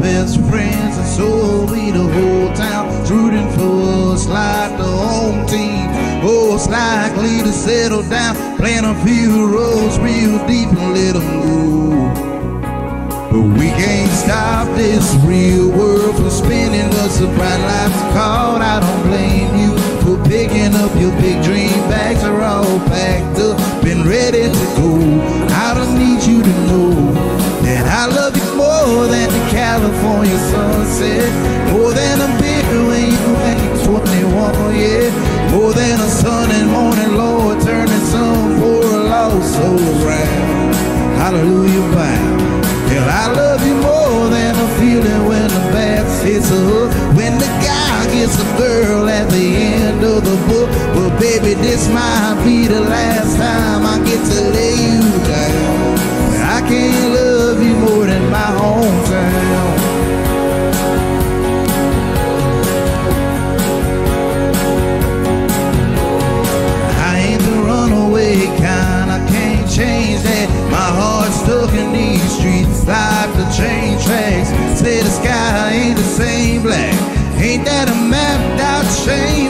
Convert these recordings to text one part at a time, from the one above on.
best friends, and so we. The whole town rooting for us like the home team. Oh, Most likely to settle down, plant a few rows real deep and let them. But we can't stop this real world from spinning us a bright life's called. I don't blame you for picking up your big dream bags are all packed up, been ready to go. Baby, this might be the last time I get to lay you down. I can't love you more than my hometown. I ain't the runaway kind, I can't change that. My heart's stuck in these streets, like the train tracks. Say the sky ain't the same black. Ain't that a mapped out shame?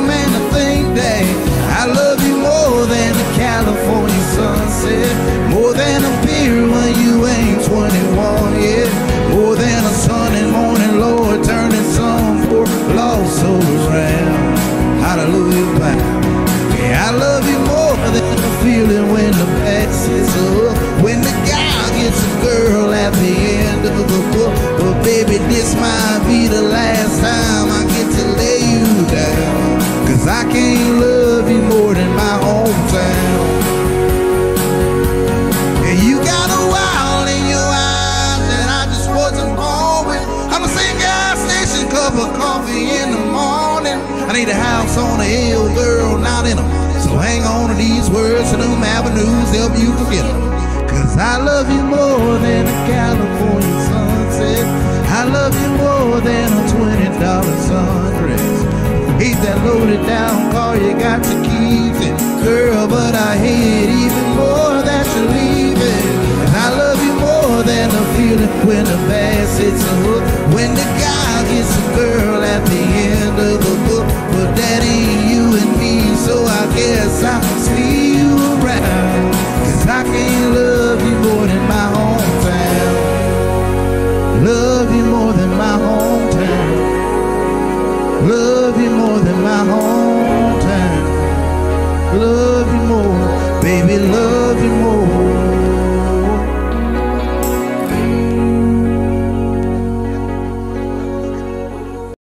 Sunset, more than a beer when you ain't 21 yet, more than a sun and morning, Lord, turning some for lost soul around. Hallelujah, bow. Yeah, I love you more than the feeling when the bass is up. Coffee in the morning. I need a house on a hill, girl, not in a. So hang on to these words and them avenues, help you forget them. Cause I love you more than a California sunset. I love you more than a $20 sundress. Hate that loaded down car you got to keep it. Girl, but I hate even more that you're leaving. And I love you more than the feeling when the bass hits Love you more than my hometown. Love you more than my home.